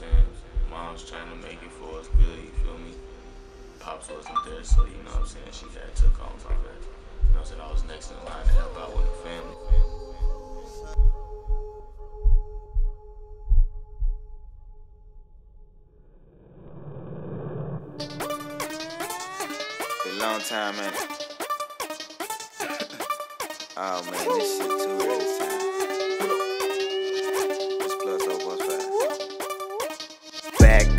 saying? Mom's trying to make it for us good, you feel me? Pops wasn't there, so you know what I'm saying? She had took on top of that. You know what I'm saying? I was next in line to help out with the family. Long time, man. oh man, this shit too early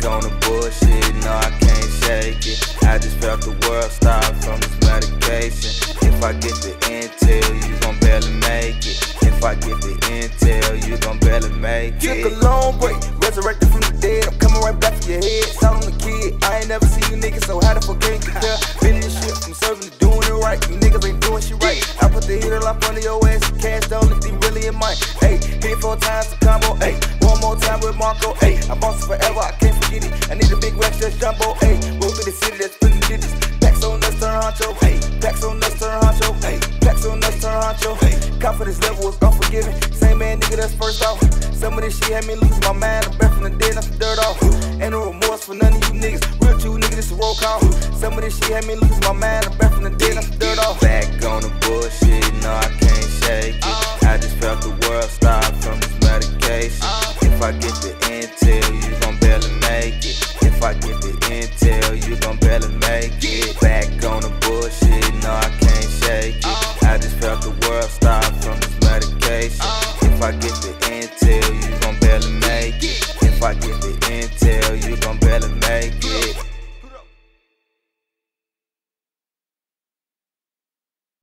Back on the bullshit, no I can't shake it. I just felt the world stop from this medication. If I get the intel, you gon' barely make it. If I get the intel, you gon' barely make Took it. a long break, resurrected from the dead. I'm coming right back for your head. Sound on the kid. I ain't never seen you niggas so how the fuck can't compare. Been in shit from serving to doing it right. You niggas ain't doing shit right. I put the heater up under your ass. You cash down if they really in mine. Hey, hit four times the combo. Hey, one more time with Marco. Hey, I'm bossing forever. I big rack just jumbo. Hey, move in the city that's spinning digits. Packs on us turn honcho. Hey, packs on us turn honcho. Hey, packs on us turn honcho. Hey, confidence level is unforgiving. Same man nigga that's first off. Some of this shit had me losing my mind. I'm back from the dead, the dirt off. Ain't no remorse for none of you niggas. Real true nigga, this a roll call. Some of this shit had me losing my mind. I'm back from the dead, the dirt off. Back on the bullshit, no, I can't shake it. Uh. I just felt the world stop from this medication. If I get the intel, you the world stop from this medication. If I get